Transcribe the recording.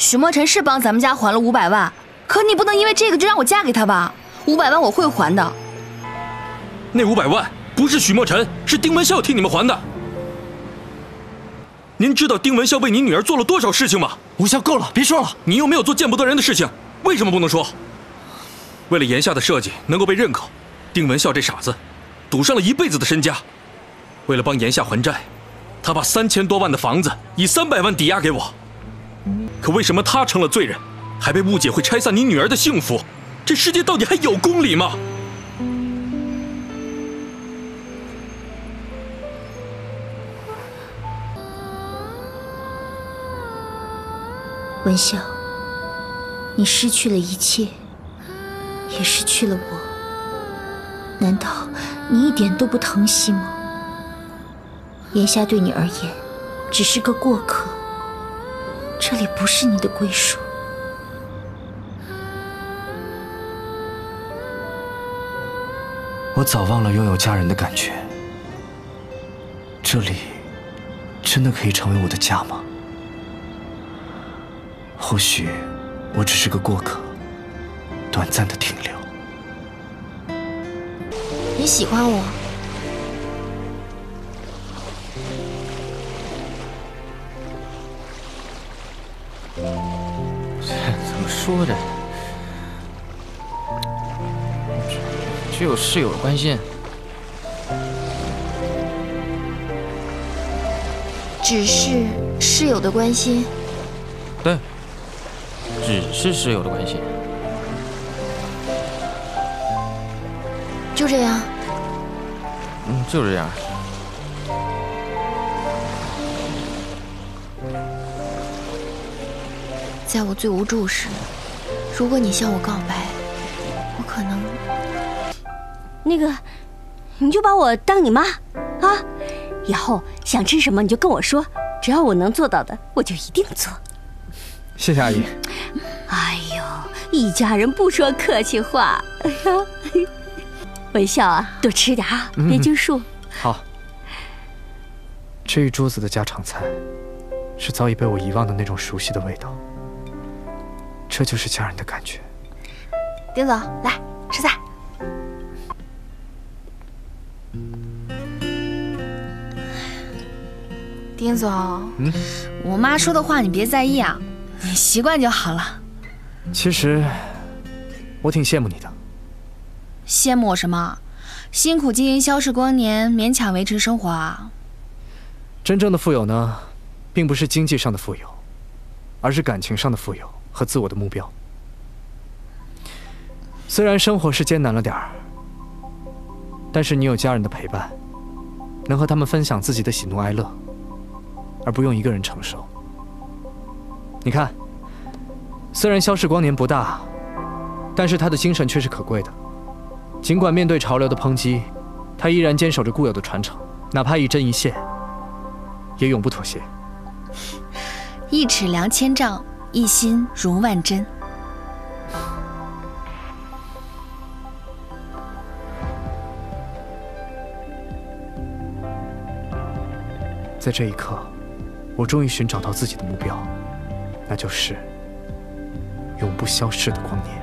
许墨尘是帮咱们家还了五百万，可你不能因为这个就让我嫁给他吧？五百万我会还的。那五百万不是许墨尘，是丁文笑替你们还的。您知道丁文笑为你女儿做了多少事情吗？吴笑，够了，别说了。你又没有做见不得人的事情，为什么不能说？为了炎夏的设计能够被认可，丁文笑这傻子，赌上了一辈子的身家。为了帮炎夏还债，他把三千多万的房子以三百万抵押给我。可为什么他成了罪人，还被误解会拆散你女儿的幸福？这世界到底还有公理吗？文潇，你失去了一切，也失去了我。难道你一点都不疼惜吗？炎夏对你而言，只是个过客。这里不是你的归属。我早忘了拥有家人的感觉。这里真的可以成为我的家吗？或许我只是个过客，短暂的停留。你喜欢我？怎么说的？只有室友的关心。只是室友的关心。对。只是室友的关心，就这样。嗯，就这样。在我最无助时，如果你向我告白，我可能……那个，你就把我当你妈啊！以后想吃什么你就跟我说，只要我能做到的，我就一定做。谢谢阿姨。哎呦，一家人不说客气话。哎呀，文笑啊，多吃点啊，别拘束。好。这一桌子的家常菜，是早已被我遗忘的那种熟悉的味道。这就是家人的感觉。丁总，来吃菜。丁总，嗯，我妈说的话你别在意啊。你习惯就好了。其实，我挺羡慕你的。羡慕我什么？辛苦经营消逝光年，勉强维持生活啊。真正的富有呢，并不是经济上的富有，而是感情上的富有和自我的目标。虽然生活是艰难了点儿，但是你有家人的陪伴，能和他们分享自己的喜怒哀乐，而不用一个人承受。你看，虽然消逝光年不大，但是他的精神却是可贵的。尽管面对潮流的抨击，他依然坚守着固有的传承，哪怕一针一线，也永不妥协。一尺量千丈，一心如万针。在这一刻，我终于寻找到自己的目标。那就是永不消逝的光年。